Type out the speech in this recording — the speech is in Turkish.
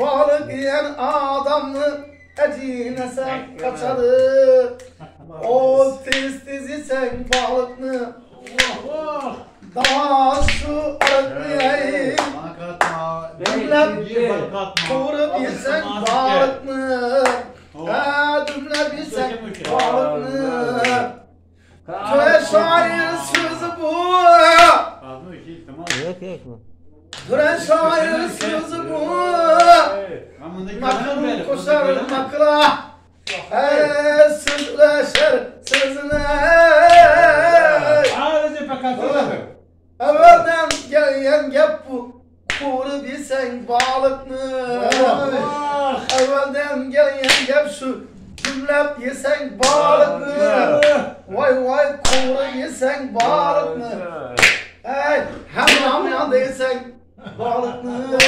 Balık yiyen adamı ecine sen kaçarı. O tez tez yesen balıkını Oh, daha şu İkinciye bana katma. Kurup yesen. Oh. Ha Söyleme ki. balıkını. Töre şair sözü bu. Yok yok? Töre şair sözü böyle, koşar makıla. Eee sözleşer sözüne. Sadece pekatı. Evvelden gelen gep bu. Kuru bilsen balıkını. Evvelden gelen gep şu. Cümlep yesen balıkını. Vay vay kuru yesen balıkını. Hey, hem nam yan yesen balıkını.